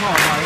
เอ